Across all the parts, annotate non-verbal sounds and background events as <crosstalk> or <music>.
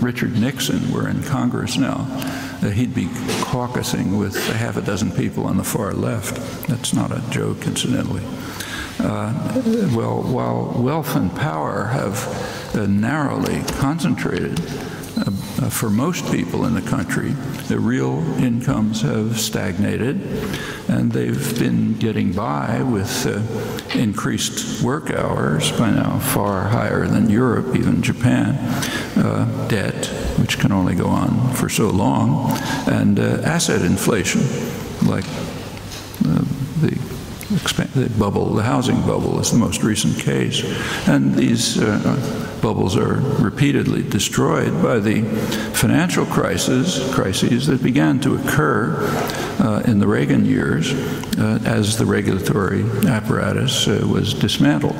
Richard Nixon were in Congress now, uh, he'd be caucusing with a half a dozen people on the far left. That's not a joke, incidentally. Uh, well, while wealth and power have uh, narrowly concentrated uh, uh, for most people in the country, the real incomes have stagnated, and they've been getting by with uh, increased work hours, by now far higher than Europe, even Japan, uh, debt, which can only go on for so long, and asset inflation, like the the bubble, the housing bubble is the most recent case. And these uh, bubbles are repeatedly destroyed by the financial crisis, crises that began to occur uh, in the Reagan years uh, as the regulatory apparatus uh, was dismantled.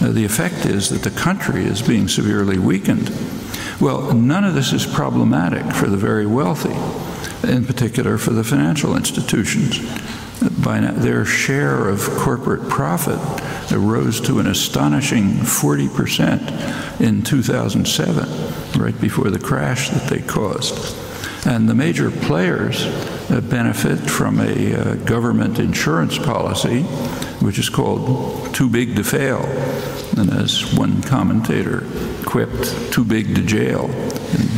Uh, the effect is that the country is being severely weakened. Well, none of this is problematic for the very wealthy, in particular for the financial institutions by now, their share of corporate profit rose to an astonishing 40% in 2007, right before the crash that they caused. And the major players uh, benefit from a uh, government insurance policy, which is called too big to fail. And as one commentator quipped, too big to jail. And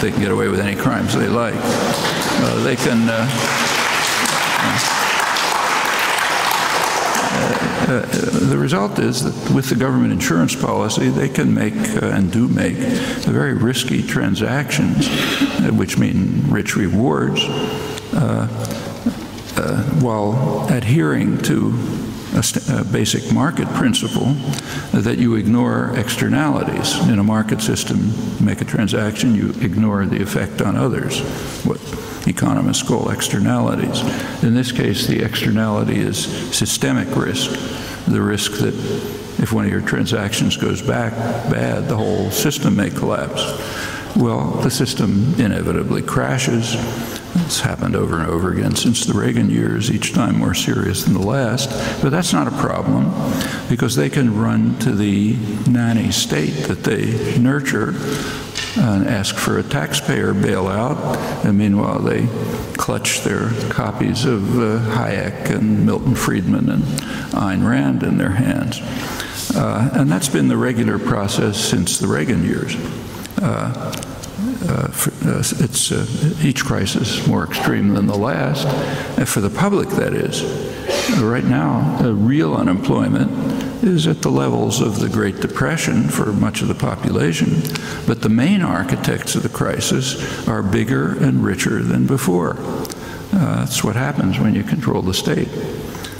they can get away with any crimes they like. Uh, they can. Uh, The result is that with the government insurance policy, they can make uh, and do make very risky transactions, uh, which mean rich rewards, uh, uh, while adhering to a, a, basic market principle that you ignore externalities. In a market system, make a transaction, you ignore the effect on others. What economists call externalities. In this case, the externality is systemic risk, the risk that if one of your transactions goes back bad, the whole system may collapse. Well, the system inevitably crashes. It's happened over and over again since the Reagan years, each time more serious than the last. But that's not a problem because they can run to the nanny state that they nurture and ask for a taxpayer bailout. And meanwhile, they clutch their copies of uh, Hayek and Milton Friedman and Ayn Rand in their hands. Uh, and that's been the regular process since the Reagan years. Uh, uh for, uh, it's uh, each crisis more extreme than the last. For the public, that is. Right now, real unemployment is at the levels of the Great Depression for much of the population, but the main architects of the crisis are bigger and richer than before. Uh, that's what happens when you control the state.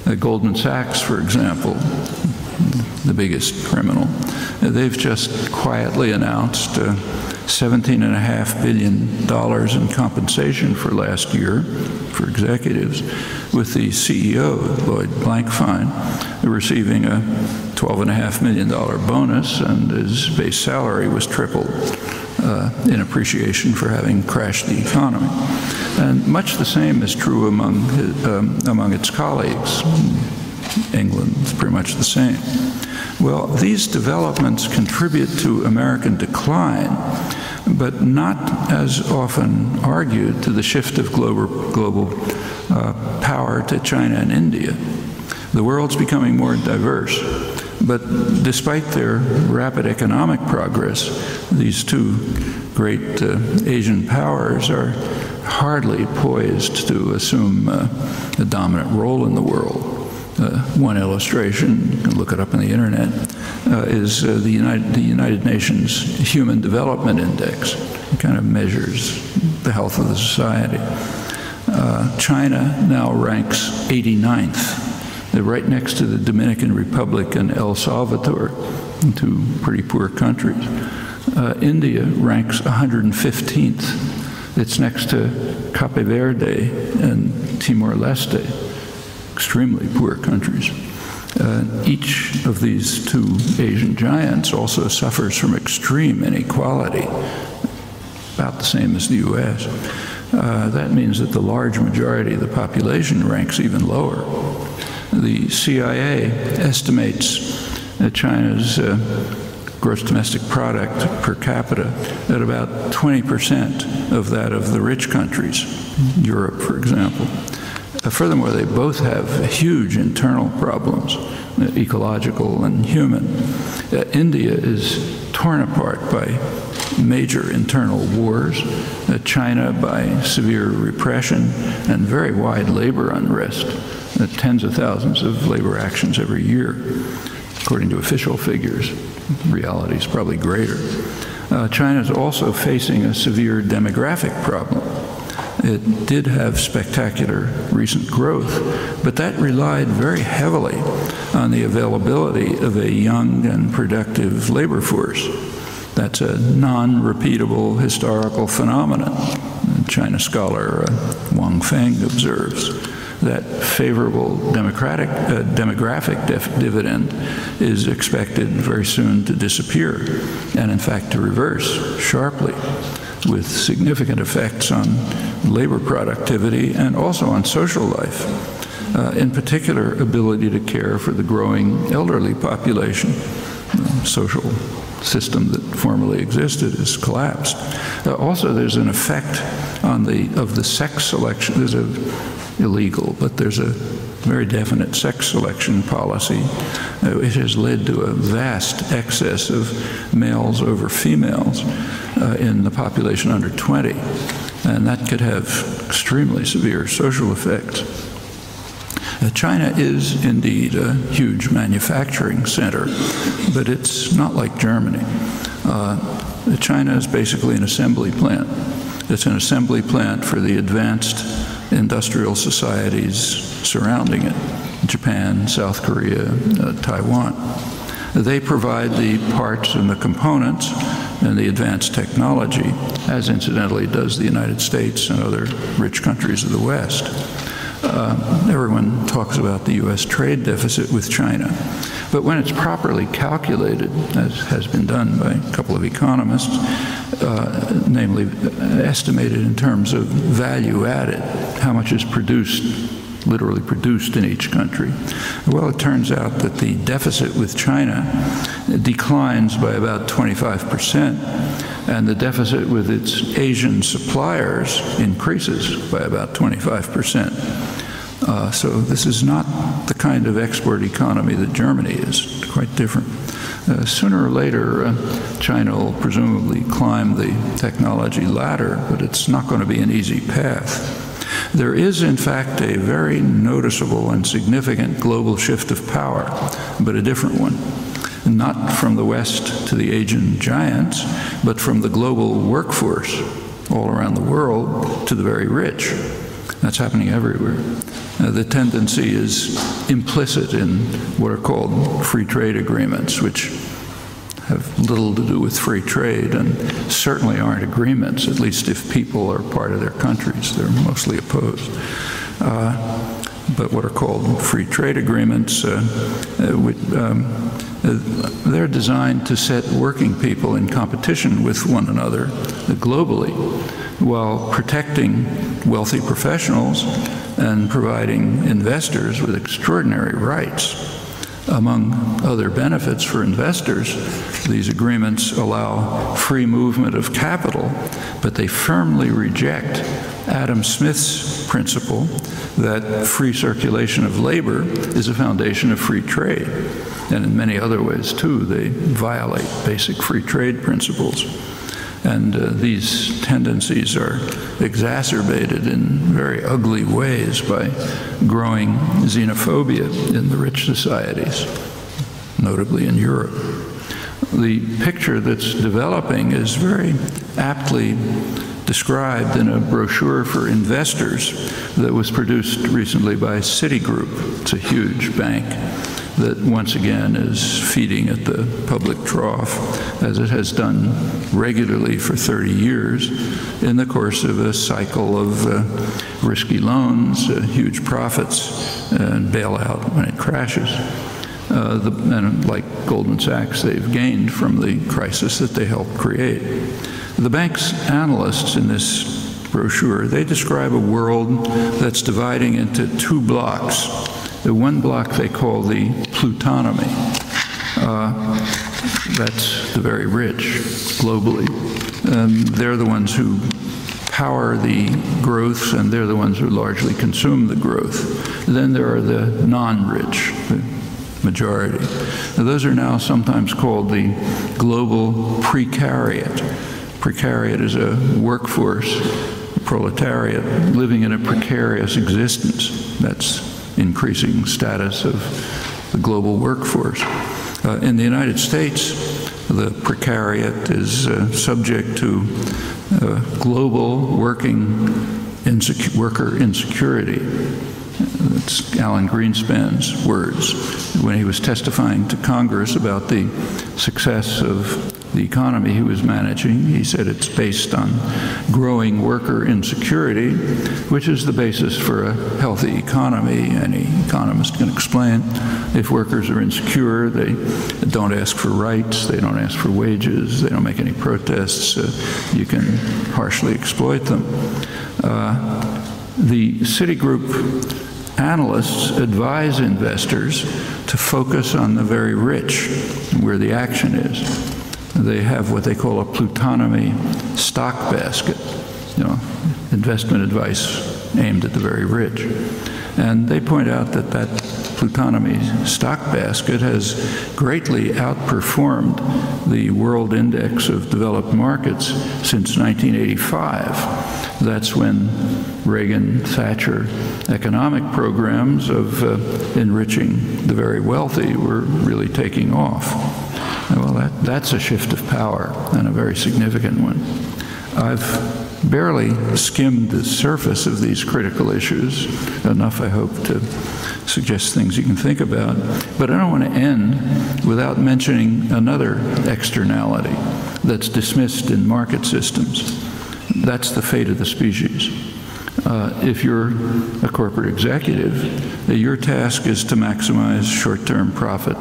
Uh, Goldman Sachs, for example, the biggest criminal, uh, they've just quietly announced uh, $17.5 billion in compensation for last year for executives, with the CEO, Lloyd Blankfein, receiving a $12.5 million bonus, and his base salary was tripled uh, in appreciation for having crashed the economy. And much the same is true among, his, um, among its colleagues. England is pretty much the same. Well, these developments contribute to American decline but not as often argued to the shift of global, global uh, power to China and India. The world's becoming more diverse, but despite their rapid economic progress, these two great uh, Asian powers are hardly poised to assume uh, a dominant role in the world. Uh, one illustration, you can look it up on the internet, uh, is uh, the, United, the United Nations Human Development Index. It kind of measures the health of the society. Uh, China now ranks 89th. They're right next to the Dominican Republic and El Salvador, two pretty poor countries. Uh, India ranks 115th. It's next to Cape Verde and Timor-Leste extremely poor countries. Uh, each of these two Asian giants also suffers from extreme inequality, about the same as the U.S. Uh, that means that the large majority of the population ranks even lower. The CIA estimates that China's uh, gross domestic product per capita at about 20% of that of the rich countries, Europe, for example. Furthermore, they both have huge internal problems, ecological and human. Uh, India is torn apart by major internal wars, uh, China by severe repression and very wide labor unrest, uh, tens of thousands of labor actions every year, according to official figures. reality is probably greater. Uh, China is also facing a severe demographic problem. It did have spectacular recent growth, but that relied very heavily on the availability of a young and productive labor force. That's a non repeatable historical phenomenon. China scholar uh, Wang Feng observes that favorable democratic, uh, demographic dividend is expected very soon to disappear, and in fact to reverse sharply with significant effects on labor productivity and also on social life. Uh, in particular, ability to care for the growing elderly population. The social system that formerly existed has collapsed. Uh, also, there's an effect on the of the sex selection. There's a illegal, but there's a very definite sex selection policy. Uh, it has led to a vast excess of males over females uh, in the population under 20, and that could have extremely severe social effects. Uh, China is indeed a huge manufacturing center, but it's not like Germany. Uh, China is basically an assembly plant. It's an assembly plant for the advanced industrial societies surrounding it Japan, South Korea, uh, Taiwan. They provide the parts and the components and the advanced technology, as incidentally does the United States and other rich countries of the West. Uh, everyone talks about the U.S. trade deficit with China. But when it's properly calculated, as has been done by a couple of economists, uh, namely estimated in terms of value added, how much is produced literally produced in each country. Well, it turns out that the deficit with China declines by about 25%, and the deficit with its Asian suppliers increases by about 25%. Uh, so this is not the kind of export economy that Germany is, quite different. Uh, sooner or later, uh, China will presumably climb the technology ladder, but it's not going to be an easy path. There is, in fact, a very noticeable and significant global shift of power, but a different one. Not from the West to the Asian giants, but from the global workforce all around the world to the very rich. That's happening everywhere. Uh, the tendency is implicit in what are called free trade agreements, which have little to do with free trade and certainly aren't agreements, at least if people are part of their countries. They're mostly opposed. Uh, but what are called free trade agreements, uh, uh, um, uh, they're designed to set working people in competition with one another globally while protecting wealthy professionals and providing investors with extraordinary rights. Among other benefits for investors, these agreements allow free movement of capital, but they firmly reject Adam Smith's principle that free circulation of labor is a foundation of free trade. And in many other ways, too, they violate basic free trade principles. And uh, these tendencies are exacerbated in very ugly ways by growing xenophobia in the rich societies, notably in Europe. The picture that's developing is very aptly described in a brochure for investors that was produced recently by Citigroup. It's a huge bank that once again is feeding at the public trough, as it has done regularly for 30 years in the course of a cycle of uh, risky loans, uh, huge profits, and bailout when it crashes. Uh, the, and like Goldman Sachs, they've gained from the crisis that they helped create. The bank's analysts in this brochure, they describe a world that's dividing into two blocks the one block they call the plutonomy. Uh, That's the very rich globally. And they're the ones who power the growth, and they're the ones who largely consume the growth. Then there are the non-rich, the majority. Now, those are now sometimes called the global precariat. Precariat is a workforce, a proletariat, living in a precarious existence. That's increasing status of the global workforce. Uh, in the United States, the precariat is uh, subject to uh, global working insecu worker insecurity. That's Alan Greenspan's words when he was testifying to Congress about the success of the economy he was managing. He said it's based on growing worker insecurity, which is the basis for a healthy economy. Any economist can explain. If workers are insecure, they don't ask for rights, they don't ask for wages, they don't make any protests, uh, you can harshly exploit them. Uh, the Citigroup analysts advise investors to focus on the very rich, where the action is they have what they call a plutonomy stock basket, you know, investment advice aimed at the very rich. And they point out that that plutonomy stock basket has greatly outperformed the world index of developed markets since 1985. That's when Reagan Thatcher economic programs of uh, enriching the very wealthy were really taking off. Well, that, that's a shift of power and a very significant one. I've barely skimmed the surface of these critical issues, enough, I hope, to suggest things you can think about. But I don't want to end without mentioning another externality that's dismissed in market systems. That's the fate of the species. Uh, if you're a corporate executive, your task is to maximize short term profit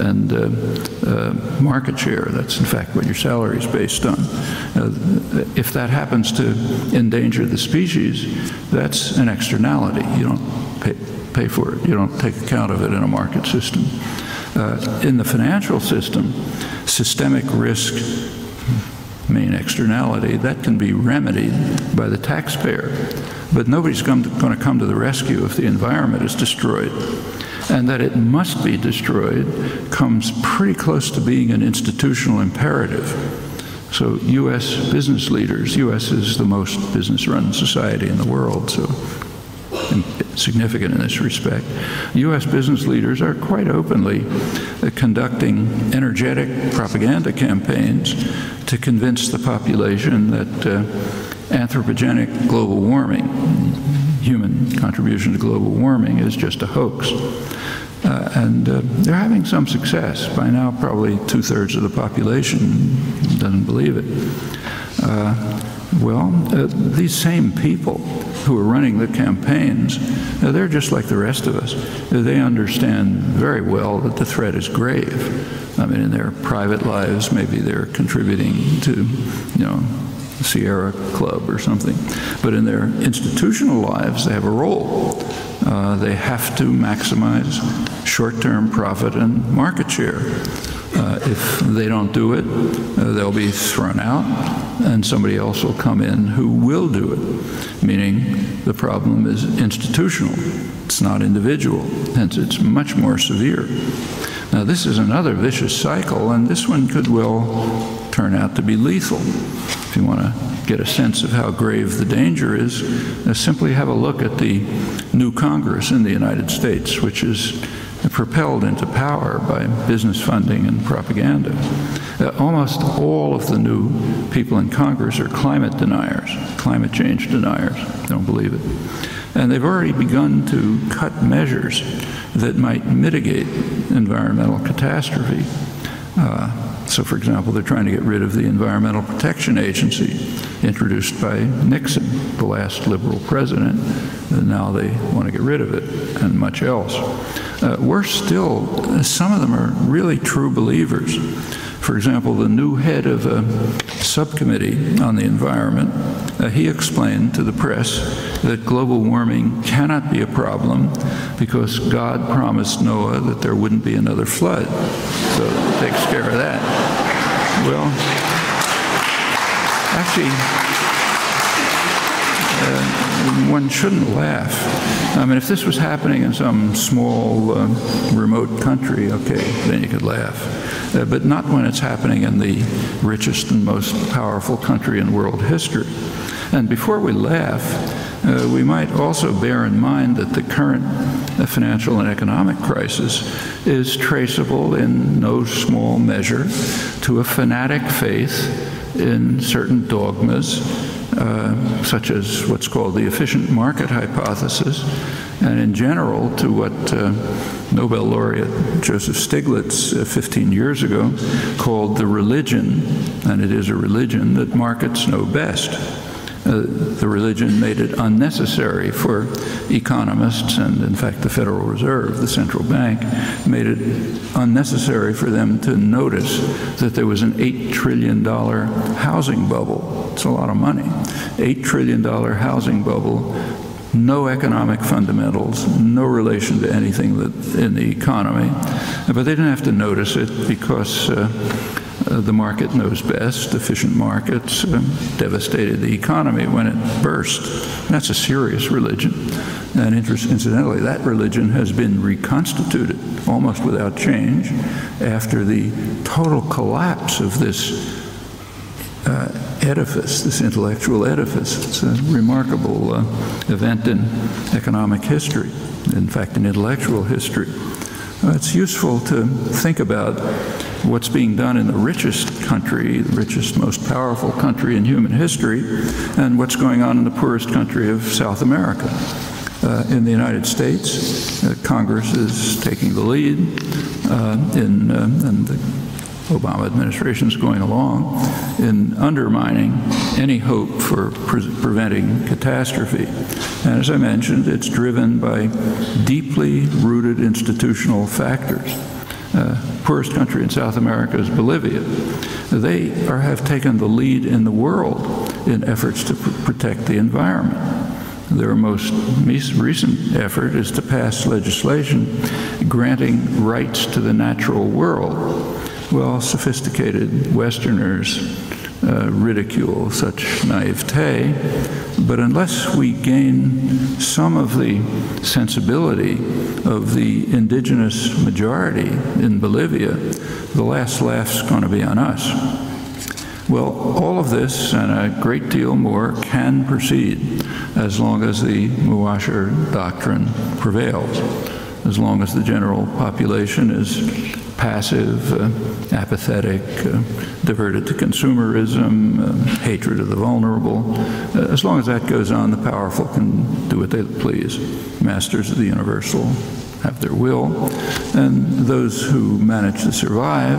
and uh, uh, market share. That's in fact what your salary is based on. Uh, if that happens to endanger the species, that's an externality. You don't pay, pay for it. You don't take account of it in a market system. Uh, in the financial system, systemic risk main externality, that can be remedied by the taxpayer. But nobody's going to come to the rescue if the environment is destroyed and that it must be destroyed comes pretty close to being an institutional imperative. So U.S. business leaders, U.S. is the most business-run society in the world, so significant in this respect. U.S. business leaders are quite openly uh, conducting energetic propaganda campaigns to convince the population that uh, anthropogenic global warming, human contribution to global warming, is just a hoax. Uh, and uh, they're having some success. By now, probably two thirds of the population doesn't believe it. Uh, well, uh, these same people who are running the campaigns, uh, they're just like the rest of us. They understand very well that the threat is grave. I mean, in their private lives, maybe they're contributing to, you know, Sierra Club or something. But in their institutional lives, they have a role. Uh, they have to maximize short-term profit and market share. Uh, if they don't do it, uh, they'll be thrown out, and somebody else will come in who will do it, meaning the problem is institutional. It's not individual, hence it's much more severe. Now, this is another vicious cycle, and this one could well turn out to be lethal. If you want to get a sense of how grave the danger is, uh, simply have a look at the new Congress in the United States, which is propelled into power by business funding and propaganda. Uh, almost all of the new people in Congress are climate deniers, climate change deniers. Don't believe it. And they've already begun to cut measures that might mitigate environmental catastrophe. Uh, so, for example, they're trying to get rid of the Environmental Protection Agency introduced by Nixon, the last liberal president, and now they want to get rid of it and much else. Uh, worse still, some of them are really true believers. For example, the new head of a subcommittee on the environment uh, he explained to the press that global warming cannot be a problem because God promised Noah that there wouldn't be another flood. So it takes care of that. Well, actually, uh, one shouldn't laugh. I mean, if this was happening in some small, uh, remote country, okay, then you could laugh. Uh, but not when it's happening in the richest and most powerful country in world history. And before we laugh, uh, we might also bear in mind that the current financial and economic crisis is traceable in no small measure to a fanatic faith in certain dogmas uh, such as what's called the efficient market hypothesis, and in general to what uh, Nobel laureate Joseph Stiglitz uh, 15 years ago called the religion, and it is a religion that markets know best. The religion made it unnecessary for economists and, in fact, the Federal Reserve, the central bank, made it unnecessary for them to notice that there was an $8 trillion housing bubble. It's a lot of money. $8 trillion housing bubble no economic fundamentals, no relation to anything that in the economy. But they didn't have to notice it because uh, the market knows best. Efficient markets uh, devastated the economy when it burst. That's a serious religion. And incidentally, that religion has been reconstituted almost without change after the total collapse of this uh, edifice, this intellectual edifice. It's a remarkable uh, event in economic history, in fact, in intellectual history. Uh, it's useful to think about what's being done in the richest country, the richest, most powerful country in human history, and what's going on in the poorest country of South America. Uh, in the United States, uh, Congress is taking the lead, uh, in, uh, and the Obama administration is going along in undermining any hope for pre preventing catastrophe. And as I mentioned, it's driven by deeply rooted institutional factors uh, poorest country in South America is Bolivia. They are, have taken the lead in the world in efforts to pr protect the environment. Their most recent effort is to pass legislation granting rights to the natural world. Well, sophisticated Westerners uh, ridicule such naivete, but unless we gain some of the sensibility of the indigenous majority in Bolivia, the last laugh's going to be on us. Well, all of this and a great deal more can proceed as long as the Muasher doctrine prevails, as long as the general population is passive, uh, apathetic, uh, diverted to consumerism, uh, hatred of the vulnerable. Uh, as long as that goes on, the powerful can do what they please. Masters of the universal have their will, and those who manage to survive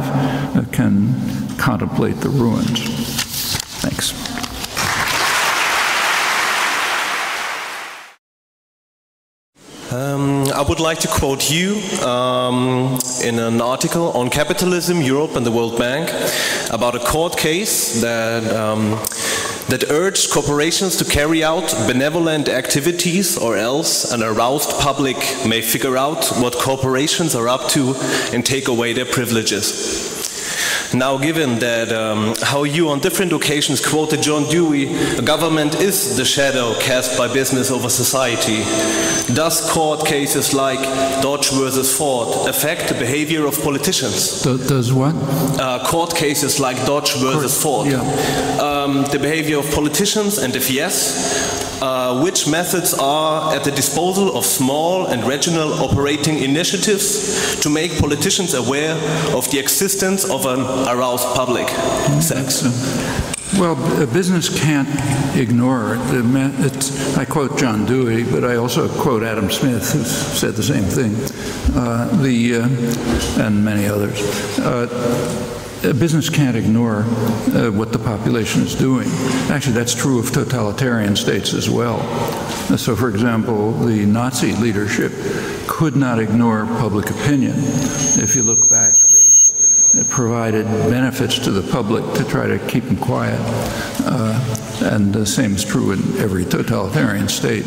uh, can contemplate the ruins. Thanks. Um, I would like to quote you um, in an article on capitalism, Europe, and the World Bank about a court case that um, that urged corporations to carry out benevolent activities or else an aroused public may figure out what corporations are up to and take away their privileges. Now, given that um, how you on different occasions quoted John Dewey, government is the shadow cast by business over society, does court cases like Dodge versus Ford affect the behavior of politicians? does what? Uh, court cases like Dodge versus Ford. Yeah. Um, the behavior of politicians, and if yes, uh, which methods are at the disposal of small and regional operating initiatives to make politicians aware of the existence of an aroused public sex? Well, a business can't ignore it. I quote John Dewey, but I also quote Adam Smith, who said the same thing, uh, the, uh, and many others. Uh, a business can't ignore uh, what the population is doing. Actually, that's true of totalitarian states as well. Uh, so, for example, the Nazi leadership could not ignore public opinion. If you look back, they provided benefits to the public to try to keep them quiet. Uh, and the same is true in every totalitarian state.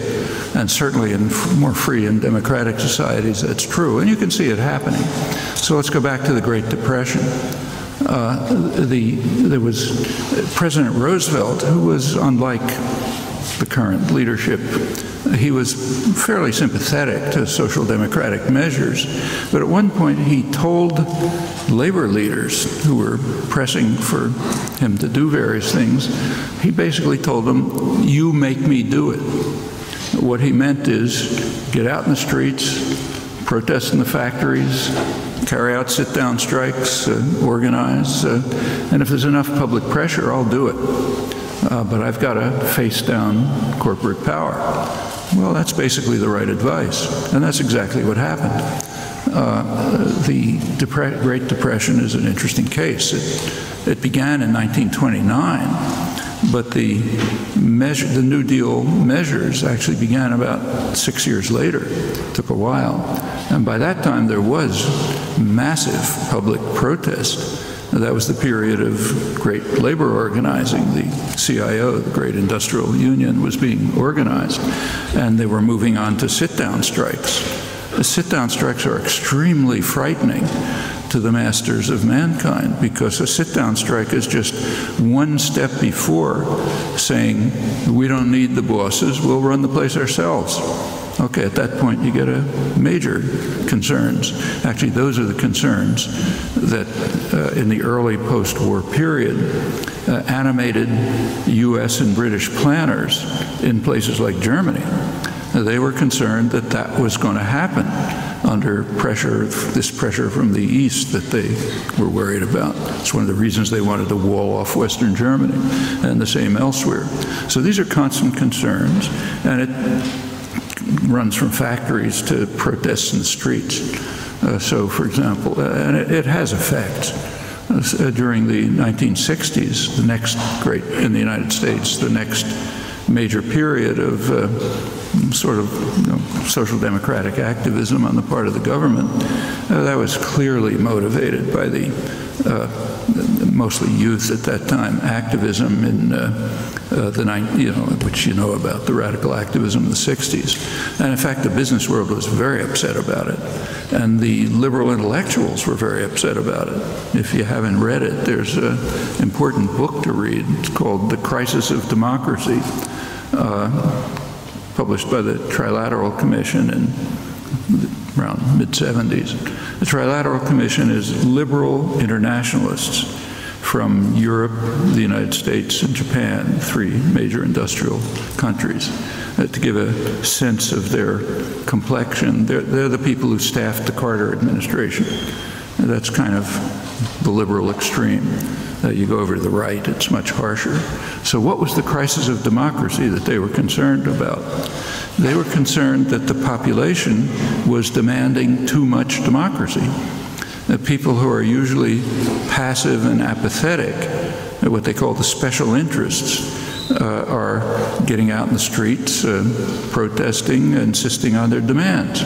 And certainly in more free and democratic societies, that's true. And you can see it happening. So let's go back to the Great Depression. Uh, the, there was President Roosevelt, who was unlike the current leadership he was fairly sympathetic to social democratic measures, but at one point he told labor leaders who were pressing for him to do various things, he basically told them, You make me do it. What he meant is get out in the streets, protest in the factories, carry out sit down strikes, uh, organize, uh, and if there's enough public pressure, I'll do it. Uh, but I've got to face down corporate power. Well, that's basically the right advice, and that's exactly what happened. Uh, the Depre Great Depression is an interesting case. It, it began in 1929, but the, measure, the New Deal measures actually began about six years later. It took a while. And by that time, there was massive public protest that was the period of great labor organizing. The CIO, the great industrial union, was being organized, and they were moving on to sit down strikes. The sit down strikes are extremely frightening to the masters of mankind because a sit down strike is just one step before saying, We don't need the bosses, we'll run the place ourselves. Okay, at that point you get a major concerns. Actually, those are the concerns that uh, in the early post-war period uh, animated U.S. and British planners in places like Germany. They were concerned that that was going to happen under pressure, this pressure from the East that they were worried about. It's one of the reasons they wanted to wall off Western Germany and the same elsewhere. So these are constant concerns, and it runs from factories to protests in the streets. Uh, so, for example, uh, and it, it, has effects. Uh, during the 1960s, the next great, in the United States, the next major period of uh, sort of you know, social democratic activism on the part of the government, uh, that was clearly motivated by the uh, mostly youth at that time activism in uh, the you know, which you know about the radical activism of the 60s. And in fact, the business world was very upset about it. And the liberal intellectuals were very upset about it. If you haven't read it, there's an important book to read. It's called The Crisis of Democracy, uh, published by the Trilateral Commission in around mid 70s. The Trilateral Commission is liberal internationalists from Europe, the United States, and Japan, three major industrial countries, uh, to give a sense of their complexion. They're, they're the people who staffed the Carter administration. And that's kind of the liberal extreme. Uh, you go over to the right, it's much harsher. So, what was the crisis of democracy that they were concerned about? They were concerned that the population was demanding too much democracy that people who are usually passive and apathetic, what they call the special interests, uh, are getting out in the streets, uh, protesting, insisting on their demands.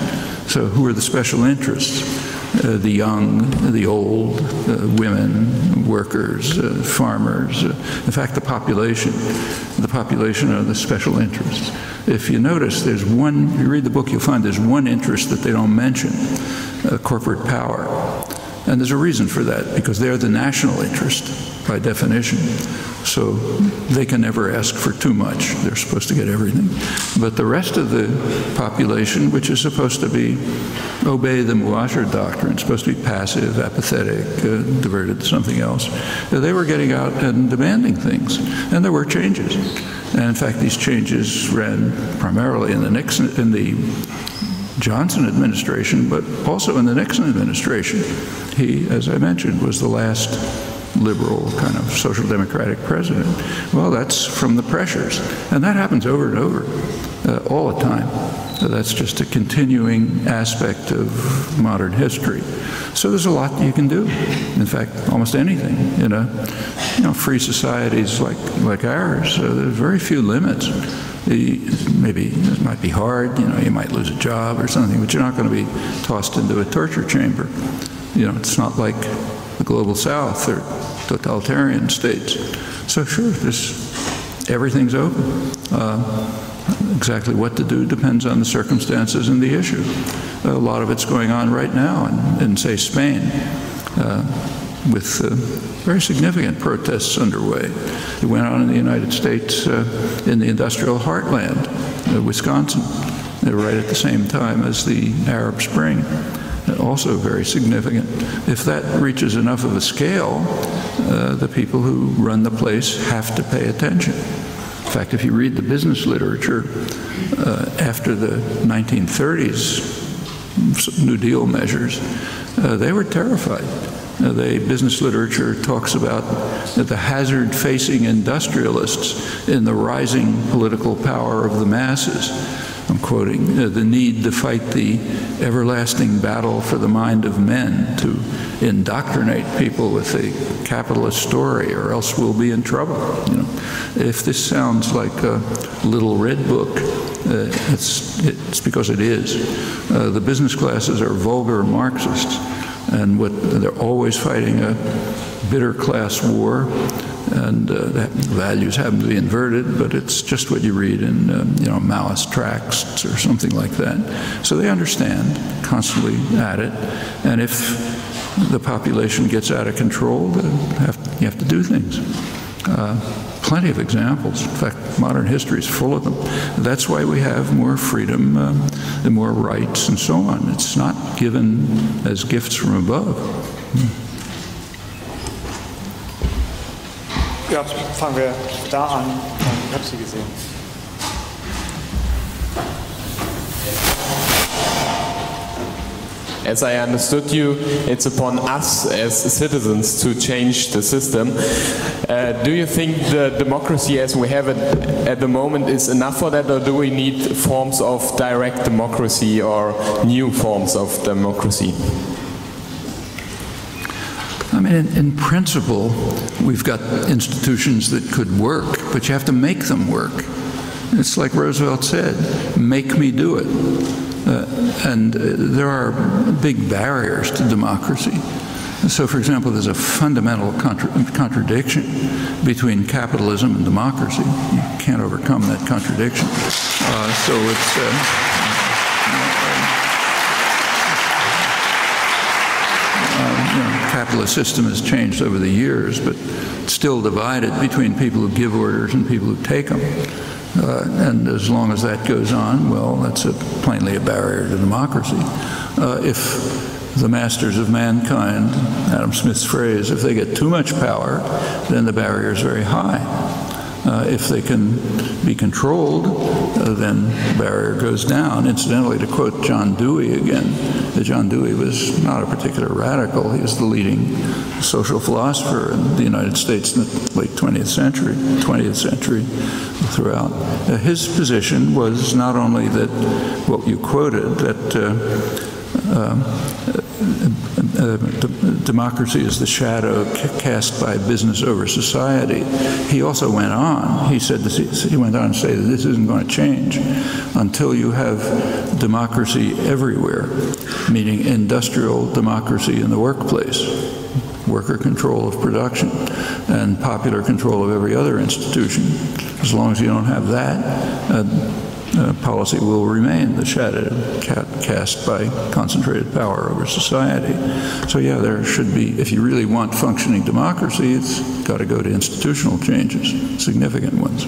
So, who are the special interests? Uh, the young, the old, uh, women, workers, uh, farmers. Uh, in fact, the population. The population are the special interests. If you notice, there's one, you read the book, you'll find there's one interest that they don't mention corporate power. And there's a reason for that, because they're the national interest by definition. So they can never ask for too much. They're supposed to get everything. But the rest of the population, which is supposed to be obey the Muasher doctrine, supposed to be passive, apathetic, uh, diverted to something else, they were getting out and demanding things. And there were changes. And in fact, these changes ran primarily in the Nixon, in the Johnson administration, but also in the Nixon administration. He, as I mentioned, was the last liberal kind of social democratic president. Well, that's from the pressures. And that happens over and over, uh, all the time. That's just a continuing aspect of modern history. So there's a lot you can do. In fact, almost anything in a you know, free societies like, like ours. Uh, there's very few limits maybe it might be hard, you know, you might lose a job or something, but you're not going to be tossed into a torture chamber. You know, it's not like the global south or totalitarian states. So sure, this, everything's open. Uh, exactly what to do depends on the circumstances and the issue. A lot of it's going on right now in, in say, Spain. Uh, with uh, very significant protests underway. It went on in the United States uh, in the industrial heartland, uh, Wisconsin, uh, right at the same time as the Arab Spring. Also very significant. If that reaches enough of a scale, uh, the people who run the place have to pay attention. Fact, if you read the business literature uh, after the 1930s New Deal measures, they were terrified the business literature talks about the hazard facing industrialists in the rising political power of the masses. I'm quoting uh, the need to fight the everlasting battle for the mind of men, to indoctrinate people with a capitalist story, or else we'll be in trouble. You know, if this sounds like a little red book, uh, it's, it's because it is. Uh, the business classes are vulgar Marxists and what they're always fighting a bitter class war, and uh, values happen to be inverted, but it's just what you read in um, you know Maoist tracts or something like that. So they understand, constantly at it, and if the population gets out of control, have, you have to do things. Uh, plenty of examples. In fact, modern history is full of them. That's why we have more freedom um, and more rights and so on. It's not given as gifts from above. Ja, fangen wir da an. Ich habe Sie gesehen. As I understood you, it's upon us as citizens to change the system. Uh, do you think the democracy as we have it at the moment is enough for that, or do we need forms of direct democracy or new forms of democracy? Mean, in, in, principle, we've got institutions that could work, but you have to make them work. It's like Roosevelt said make me do it. Uh, and uh, there are big barriers to democracy. So, for example, there's a fundamental contra contradiction between capitalism and democracy. You can't overcome that contradiction. Uh, so it's. Capitalist system has changed over the years, but still divided between people who give orders and people who take them. Uh, and as long as that goes on, well, that's a, plainly a barrier to democracy. Uh, if the masters of mankind, Adam Smith's phrase, if they get too much power, then the barrier is very high. Uh, if they can be controlled, uh, then the barrier goes down. Incidentally, to quote John Dewey again, John Dewey was not a particular radical. He was the leading social philosopher in the United States in the late 20th century, 20th century throughout. Uh, his position was not only that what you quoted, that uh, democracy is the shadow cast by business over society. He also went on, he said this, he went on to say that this isn't going to change until you have democracy everywhere, meaning industrial democracy in the workplace, worker control of production, and popular control of every other institution. As long as you don't have that, uh, uh, policy will remain the shadow cast by concentrated power over society. So yeah, there should be, if you really want functioning democracy, it's got to go to institutional changes, significant ones.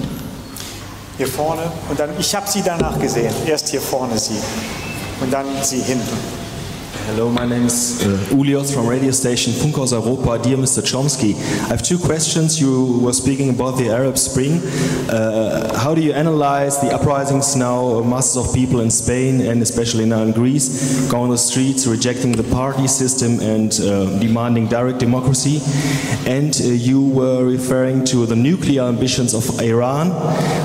Hier vorne und dann, ich habe Sie danach gesehen. Erst hier vorne Sie und dann Sie hinten. Hello, my name is uh, Ulios from radio station Funkhaus Europa. Dear Mr. Chomsky, I have two questions. You were speaking about the Arab Spring. Uh, how do you analyze the uprisings now? Masses of people in Spain and especially now in Greece going on the streets rejecting the party system and uh, demanding direct democracy. And uh, you were referring to the nuclear ambitions of Iran.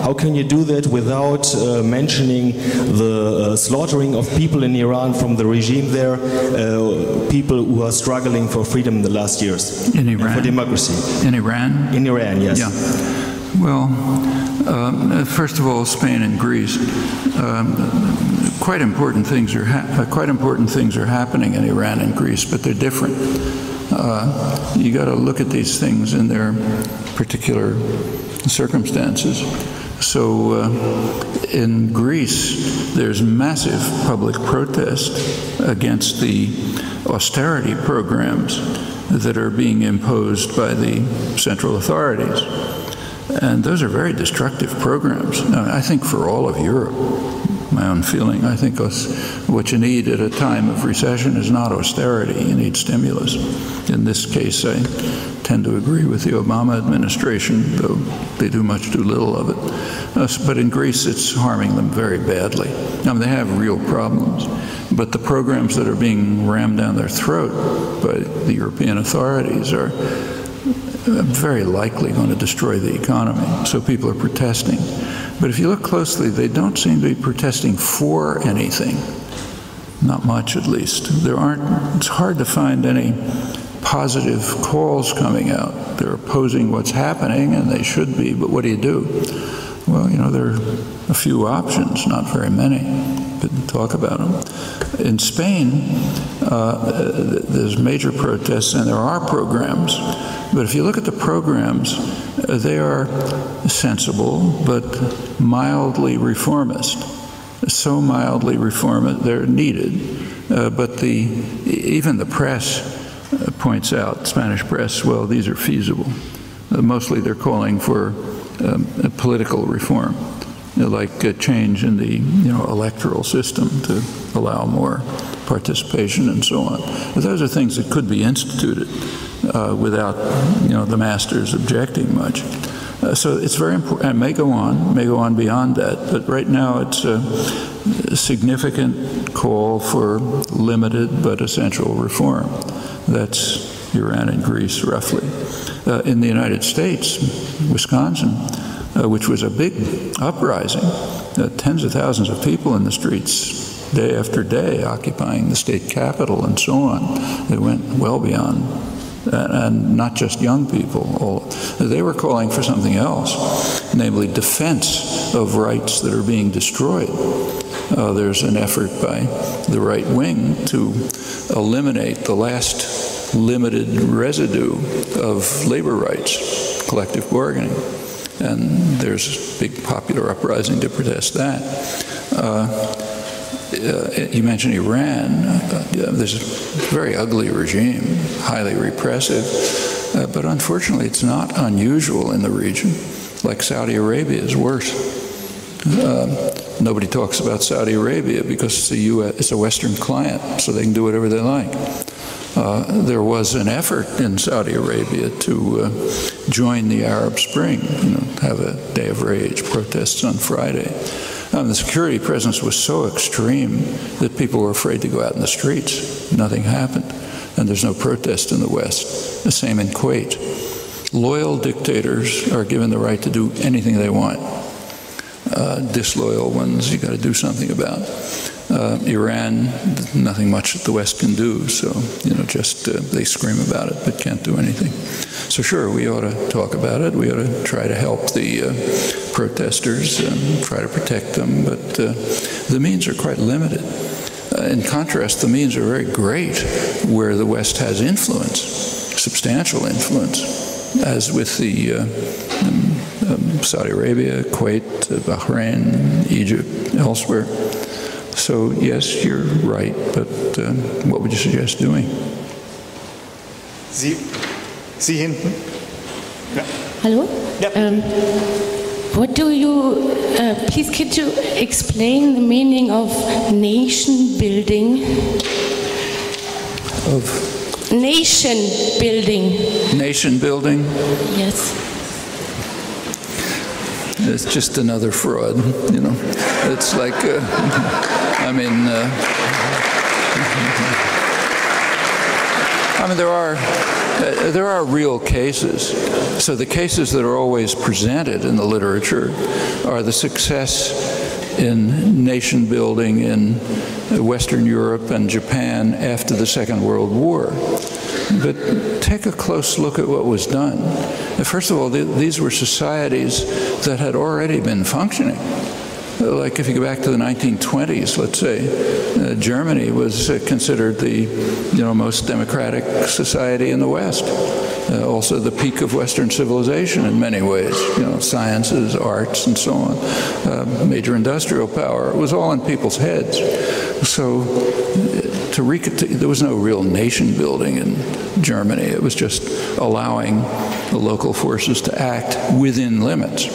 How can you do that without uh, mentioning the uh, slaughtering of people in Iran from the regime there? Uh, people who are struggling for freedom in the last years. In Iran? For democracy. In Iran? In Iran, yes. Yeah. Well, um, first of all, Spain and Greece. Um, quite important things are uh, quite important things are happening in Iran and Greece, but they're different. Uh, uh, you got to look at these things in their particular circumstances. So uh, in Greece, there's massive public protest against the austerity programs that are being imposed by the central authorities. And those are very destructive programs. I think for all of Europe, my own feeling, I think what you need at a time of recession is not austerity, you need stimulus. In this case, I tend to agree with the Obama administration, though they do much too little of it. Uh, but in Greece, it's harming them very badly. I mean, they have real problems, but the programs that are being rammed down their throat by the European authorities are very likely going to destroy the economy. So people are protesting. But if you look closely, they don't seem to be protesting for anything. Not much, at least. There aren't, it's hard to find any positive calls coming out. They're opposing what's happening, and they should be, but what do you do? Well, you know, there are a few options, not very many. Could talk about them. In Spain, uh, there's major protests, and there are programs. But if you look at the programs, they are sensible, but mildly reformist. So mildly reformist, they're needed. Uh, but the even the press uh, points out, Spanish press, well, these are feasible. Uh, mostly they're calling for um, political reform, you know, like a change in the you know, electoral system to allow more participation and so on. But those are things that could be instituted uh, without you know, the masters objecting much. Uh, so it's very important. May go on, may go on beyond that, but right now it's a, a significant call for limited but essential reform. That's Iran and Greece, roughly. Uh, in the United States, Wisconsin, uh, which was a big uprising, uh, tens of thousands of people in the streets day after day occupying the state capital and so on. It went well beyond and not just young people. They were calling for something else, namely defense of rights that are being destroyed. Uh, there's an effort by the right wing to eliminate the last limited residue of labor rights, collective bargaining. And there's a big popular uprising to protest that. Uh, uh, you mentioned Iran. Uh, there's a very ugly regime, highly repressive, uh, but unfortunately it's not unusual in the region. Like Saudi Arabia is worse. Uh, nobody talks about Saudi Arabia because it's a, US, it's a Western client, so they can do whatever they like. Uh, there was an effort in Saudi Arabia to uh, join the Arab Spring, you know, have a day of rage, protests on Friday. Um, the security presence was so extreme that people were afraid to go out in the streets. Nothing happened. And there's no protest in the West. The same in Kuwait. Loyal dictators are given the right to do anything they want. Uh, disloyal ones, you got to do something about. Uh, Iran, nothing much the West can do, so, you know, just uh, they scream about it but can't do anything. So, sure, we ought to talk about it. We ought to try to help the uh, protesters and try to protect them, but uh, the means are quite limited. Uh, in contrast, the means are very great where the West has influence, substantial influence, as with the um, um, Saudi Arabia, Kuwait, Bahrain, Egypt, elsewhere. So, yes, you're right, but uh, what would you suggest doing? Sie, Sie hinten. Ja. Hello? Yeah. Um, what do you, uh, please could you explain the meaning of nation building? Of Nation building, nation building? yes. It's just another fraud, you know. It's like, uh, <laughs> I mean, uh, I mean, there are uh, there are real cases. So the cases that are always presented in the literature are the success in nation building in Western Europe and Japan after the Second World War. But take a close look at what was done. First of all, th these were societies that had already been functioning. Like if you go back to the 1920s, let's say, uh, Germany was uh, considered the you know most democratic society in the West. Uh, also the peak of Western civilization in many ways. You know, sciences, arts, and so on. Uh, major industrial power. It was all in people's heads. So to rec- there was no real nation building in Germany. It was just allowing the local forces to act within limits.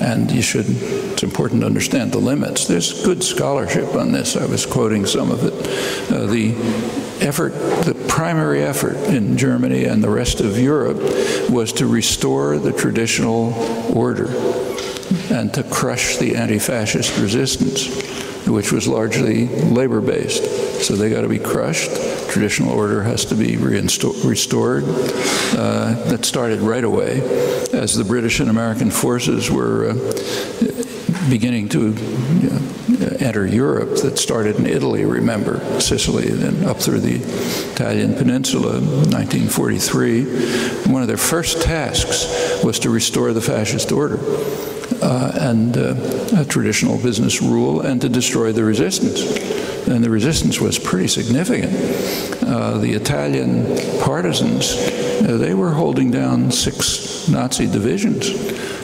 And you should, it's important to understand the limits. There's good scholarship on this. I was quoting some of it. Uh, the effort, the primary effort in Germany and the rest of Europe was to restore the traditional order and to crush the anti fascist resistance, which was largely labor based. So they got to be crushed. Traditional order has to be restored. Uh, that started right away as the British and American forces were uh, beginning to enter Europe that started in Italy, remember, Sicily, and up through the Italian peninsula in 1943. One of their first tasks was to restore the fascist order. Uh, and uh, traditional business rule and to destroy the resistance. And the resistance was pretty significant. Uh, the Italian partisans, uh, they were holding down six Nazi divisions,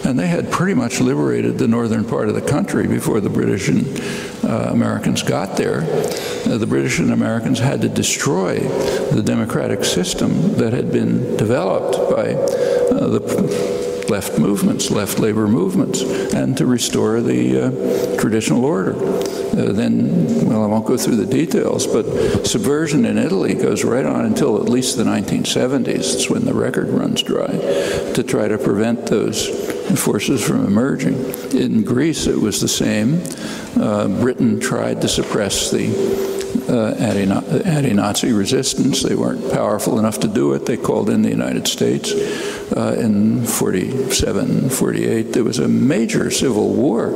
and they had pretty much liberated the northern part of the country before the British and uh, Americans got there. Uh, the British and Americans had to destroy the democratic system that had been developed by the left movements, left labor movements, and to restore the uh, traditional order. Uh, then, well, I won't go through the details, but subversion in Italy goes right on until at least the 1970s. It's when the record runs dry to try to prevent those forces from emerging. In Greece, it was the same. Uh, Britain tried to suppress the uh, anti-Nazi resistance. They weren't powerful enough to do it. They called in the United States. Uh, in 47, 48, there was a major civil war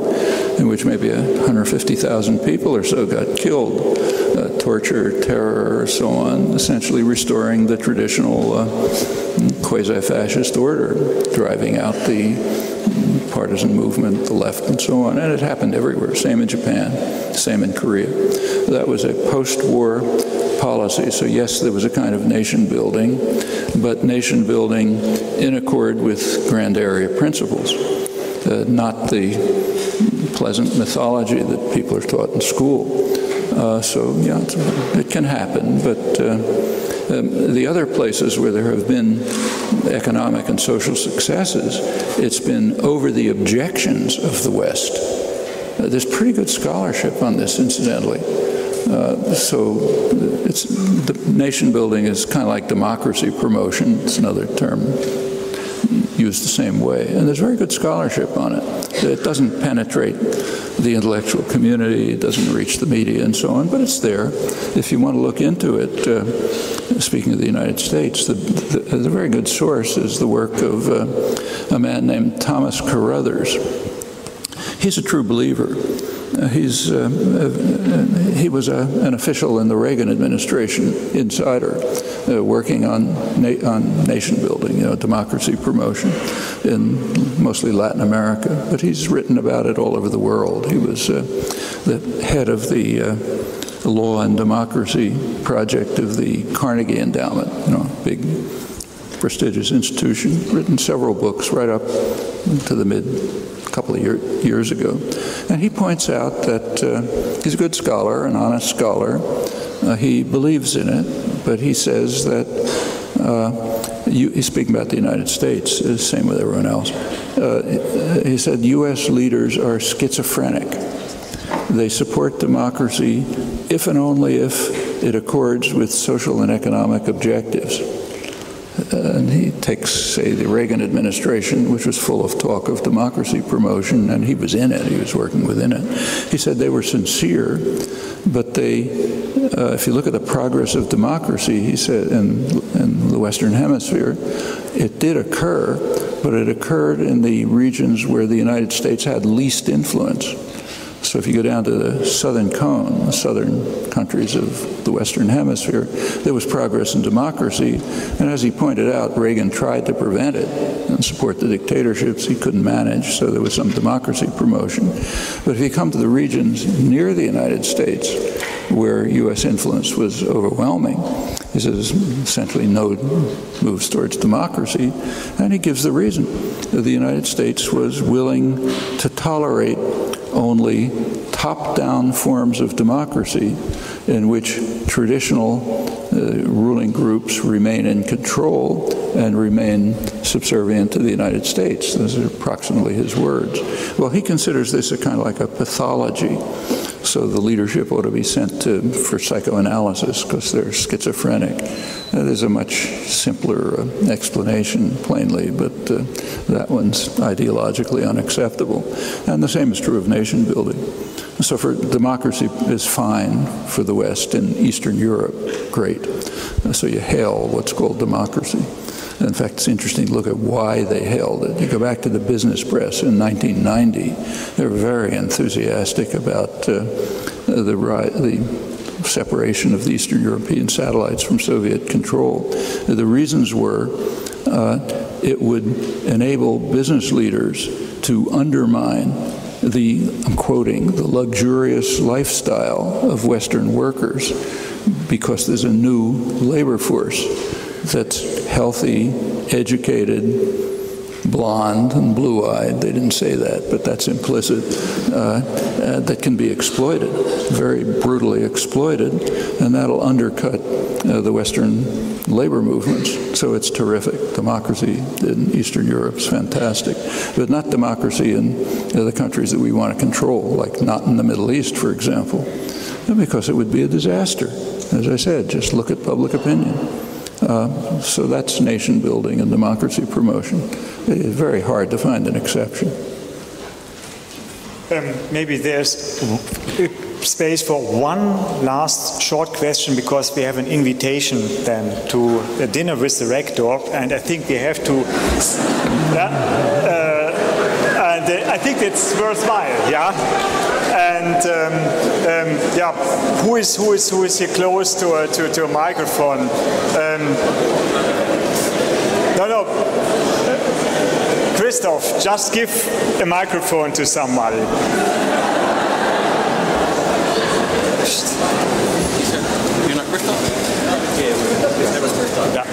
in which maybe 150,000 people or so got killed. Uh, torture, terror, so on, essentially restoring the traditional uh, quasi-fascist order, driving out the partisan movement, the left, and so on. And it happened everywhere. Same in Japan, same in Korea. That was a post-war policy. So yes, there was a kind of nation building, but nation building in accord with grand area principles, uh, not the pleasant mythology that people are taught in school. Uh, so yeah, it can happen, but uh, um, the other places where there have been economic and social successes, it's been over the objections of the West. Uh, there's pretty good scholarship on this, incidentally. Uh, so it's the nation building is kind of like democracy promotion. It's another term used the same way, and there's very good scholarship on it. It doesn't penetrate the intellectual community, it doesn't reach the media, and so on, but it's there. If you want to look into it, uh, speaking of the United States, the, the, the, very good source is the work of uh, a man named Thomas Carothers. He's a true believer. He's, uh, uh, he was a, an official in the Reagan administration, insider, uh, working on, na on nation building, you know, democracy promotion in mostly Latin America. But he's written about it all over the world. He was the head of the Law and Democracy Project of the Carnegie Endowment, you know, big prestigious institution, written several books right up to the mid couple of year, years ago. And he points out that uh, he's a good scholar, an honest scholar. Uh, he believes in it, but he says that, uh, you, he's speaking about the United States, the same with everyone else. Uh, he said U.S. leaders are schizophrenic. They support democracy if and only if it accords with social and economic objectives and he takes, say, the Reagan administration, which was full of talk of democracy promotion, and he was in it, he was working within it. He said they were sincere, but they, uh, if you look at the progress of democracy, he said, in, in the Western Hemisphere, it did occur, but it occurred in the regions where the United States had least influence. So if you go down to the southern cone, the southern countries of the Western Hemisphere, there was progress in democracy. And as he pointed out, Reagan tried to prevent it and support the dictatorships he couldn't manage, so there was some democracy promotion. But if you come to the regions near the United States, where U.S. influence was overwhelming, he says essentially no moves towards democracy, and he gives the reason. The United States was willing to tolerate only top-down forms of democracy in which traditional uh, ruling groups remain in control and remain subservient to the United States. Those are approximately his words. Well, he considers this a kind of like a pathology so the leadership ought to be sent to, for psychoanalysis because they're schizophrenic. Uh, there's a much simpler uh, explanation, plainly, but uh, that one's ideologically unacceptable. And the same is true of nation building. So for democracy is fine for the West in Eastern Europe, great. So you hail what's called democracy. In fact, it's interesting to look at why they held it. You go back to the business press in 1990, they were very enthusiastic about uh, the, the separation of the Eastern European satellites from Soviet control. The reasons were uh, it would enable business leaders to undermine the, I'm quoting, the luxurious lifestyle of Western workers because there's a new labor force that's healthy, educated, blonde and blue-eyed. They didn't say that, but that's implicit. Uh, uh, that can be exploited, very brutally exploited, and that'll undercut uh, the Western labor movements. So it's terrific. Democracy in Eastern Europe is fantastic, but not democracy in the countries that we want to control, like not in the Middle East, for example, because it would be a disaster. As I said, just look at public opinion. Uh, so that's nation building and democracy promotion. It's very hard to find an exception. Um, maybe there's space for one last short question because we have an invitation then to a dinner with the rector, and I think we have to. Yeah, uh, and uh, I think it's worthwhile. Yeah and um, um, yeah, who is who is who is here close to a, to, to a microphone? Um, no, no. Christoph, just give a microphone to somebody. You're not Christoph? Yeah.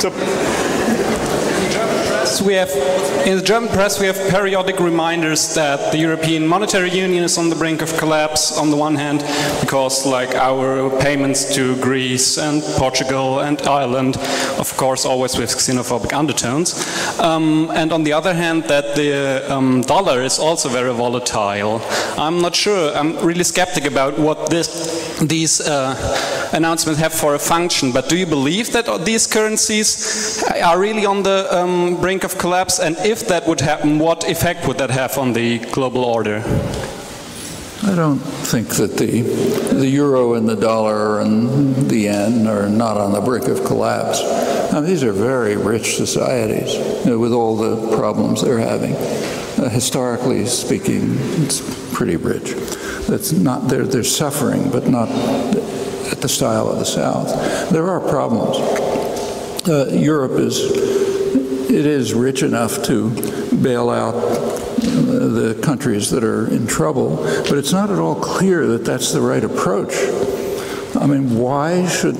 So, we have in the German press we have periodic reminders that the European Monetary Union is on the brink of collapse on the one hand because like our payments to Greece and Portugal and Ireland of course always with xenophobic undertones. Um, and on the other hand that the um, dollar is also very volatile. I'm not sure I'm really skeptic about what this these uh, announcements have for a function but do you believe that these currencies are really on the um, brink of collapse? And if that would happen, what effect would that have on the global order? I don't think that the, the euro and the dollar and the yen are not on the brink of collapse. Now, these are very rich societies you know, with all the problems they're having. Uh, historically speaking, it's pretty rich. That's not they're, they're suffering, but not the style of the South. There are problems. Uh, Europe is it is rich enough to bail out the countries that are in trouble, but it's not at all clear that that's the right approach. I mean, why should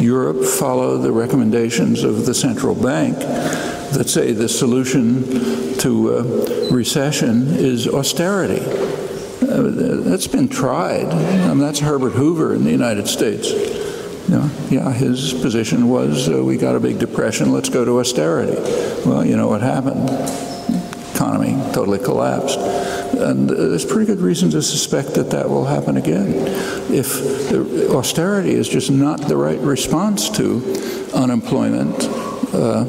Europe follow the recommendations of the central bank that say the solution to uh, recession is austerity? Uh, that's been tried. I mean, that's Herbert Hoover in the United States. Yeah, his position was uh, we got a big depression, let's go to austerity. Well, you know what happened? Economy totally collapsed. And uh, there's pretty good reason to suspect that that will happen again. If austerity is just not the right response to unemployment, uh,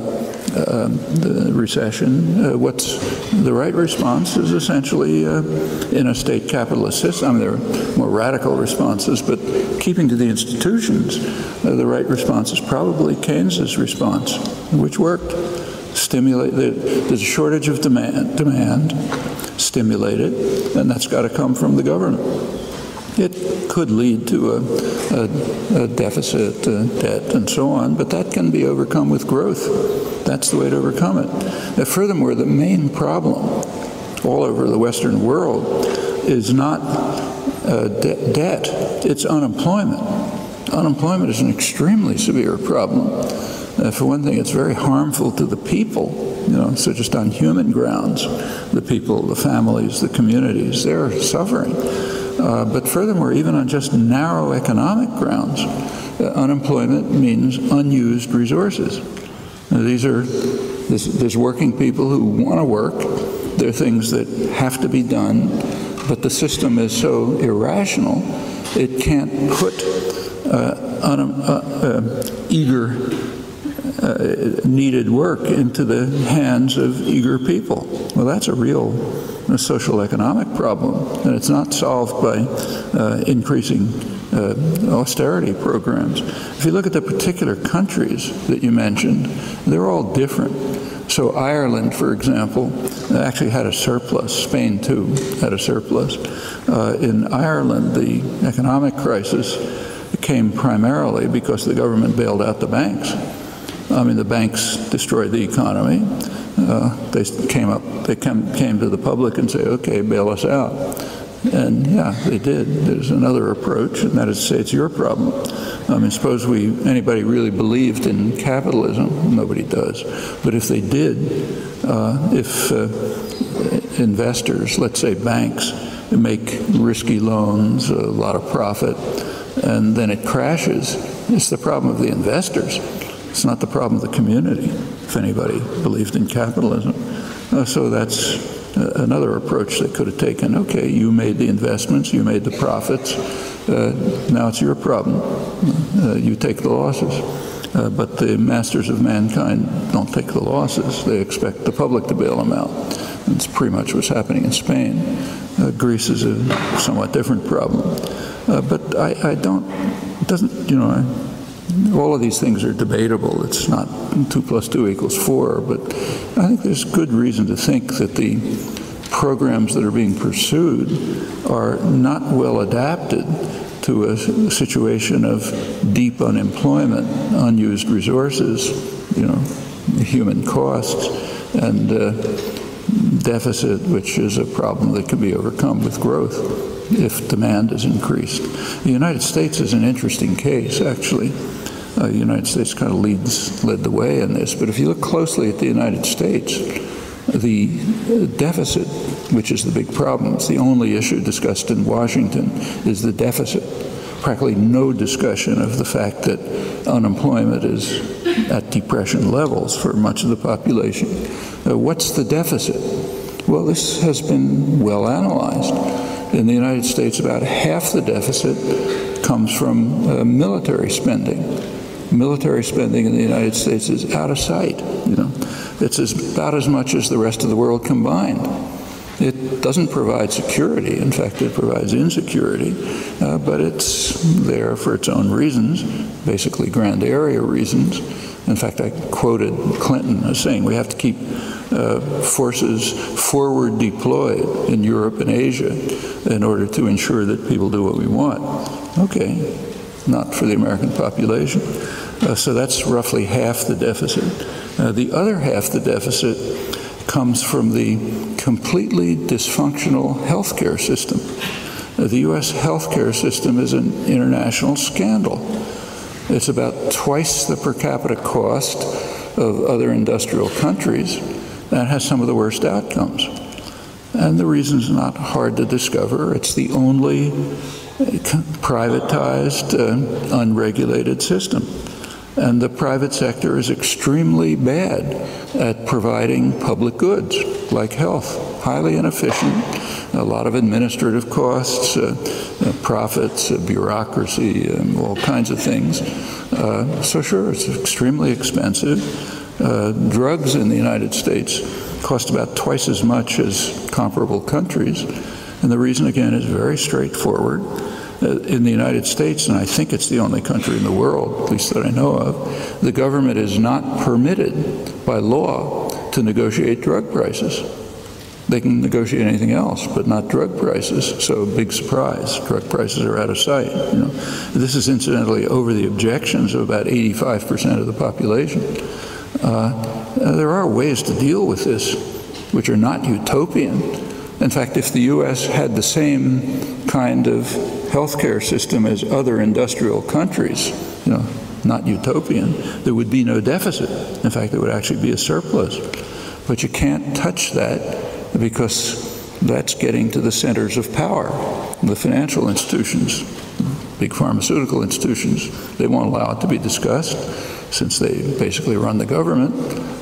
the recession, uh, what's the right response is essentially uh, in a state capitalist system. There are more radical responses, but keeping to the institutions, uh, the right response is probably Keynes's response, which worked. Stimulate, there's a shortage of demand, demand stimulate it, and that's got to come from the government. It could lead to a, a, a deficit, debt, and so on, but that can be overcome with growth. That's the way to overcome it. Furthermore, the main problem all over the Western world is not uh, de debt, it's unemployment. Unemployment is an extremely severe problem. Uh, for one thing, it's very harmful to the people, you know, so just on human grounds, the people, the families, the communities, they're suffering. Uh, but furthermore, even on just narrow economic grounds, uh, unemployment means unused resources. These are there's, there's working people who want to work. There are things that have to be done, but the system is so irrational, it can't put uh, un, uh, uh, eager needed work into the hands of eager people. Well, that's a real a social economic problem, and it's not solved by uh, increasing uh, austerity programs. If you look at the particular countries that you mentioned, they're all different. So Ireland, for example, actually had a surplus. Spain, too, had a surplus. Uh, in Ireland, the economic crisis came primarily because the government bailed out the banks. I mean, the banks destroyed the economy. Uh, they came up, they came, came to the public and say, okay, bail us out. And yeah, they did. There's another approach, and that is to say it's your problem. I mean, suppose we anybody really believed in capitalism, nobody does. But if they did, uh, if uh, investors, let's say banks, make risky loans, a lot of profit, and then it crashes, it's the problem of the investors. It's not the problem of the community, if anybody believed in capitalism. Uh, so that's uh, another approach they could have taken. Okay, you made the investments, you made the profits, uh, now it's your problem. Uh, you take the losses. Uh, but the masters of mankind don't take the losses. They expect the public to bail them out. That's pretty much what's happening in Spain. Uh, Greece is a somewhat different problem. but I, I don't, doesn't, you know, I, all of these things are debatable. It's not 2 plus 2 equals 4, but I think there's good reason to think that the programs that are being pursued are not well adapted to a situation of deep unemployment, unused resources, you know, human costs, and uh, deficit, which is a problem that can be overcome with growth if demand is increased. The United States is an interesting case, actually. Uh, the United States kind of leads, led the way in this. But if you look closely at the United States, the deficit, which is the big problem, it's the only issue discussed in Washington, is the deficit. Practically no discussion of the fact that unemployment is at depression levels for much of the population. Uh, what's the deficit? Well, this has been well analyzed. In the United States, about half the deficit comes from uh, military spending military spending in the United States is out of sight. You know, it's as, about as much as the rest of the world combined. It doesn't provide security. In fact, it provides insecurity, uh, but it's there for its own reasons, basically grand area reasons. In fact, I quoted Clinton as saying we have to keep uh, forces forward deployed in Europe and Asia in order to ensure that people do what we want. Okay, not for the American population. Uh, so that's roughly half the deficit. Uh, the other half the deficit comes from the completely dysfunctional healthcare system. Uh, the U.S. healthcare system is an international scandal. It's about twice the per capita cost of other industrial countries that has some of the worst outcomes. And the reason's not hard to discover. It's the only privatized, uh, unregulated system. And the private sector is extremely bad at providing public goods like health, highly inefficient, a lot of administrative costs, uh, uh, profits, uh, bureaucracy, um, all kinds of things. Uh, so sure, it's extremely expensive. Uh, drugs in the United States cost about twice as much as comparable countries. And the reason, again, is very straightforward. In the United States, and I think it's the only country in the world, at least that I know of, the government is not permitted by law to negotiate drug prices. they can negotiate anything else, but not drug prices. So big surprise, drug prices are out of sight. You know, this is incidentally over the objections of about 85% of the population. Uh, there are ways to deal with this, which are not utopian. In fact, if the U.S. had the same kind of healthcare system as other industrial countries, you know, not utopian, there would be no deficit. In fact, there would actually be a surplus. But you can't touch that because that's getting to the centers of power, the financial institutions, big pharmaceutical institutions. They won't allow it to be discussed since they basically run the government.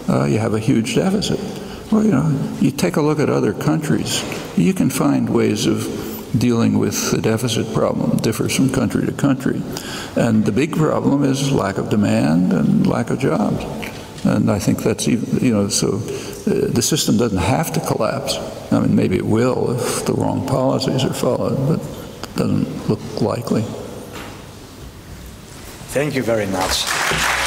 Uh, you have a huge deficit. Well, you know, you take a look at other countries, you can find ways of dealing with the deficit problem differs from country to country. And the big problem is lack of demand and lack of jobs. And I think that's even, you know, so uh, the system doesn't have to collapse. I mean, maybe it will if the wrong policies are followed, but it doesn't look likely. Thank you very much.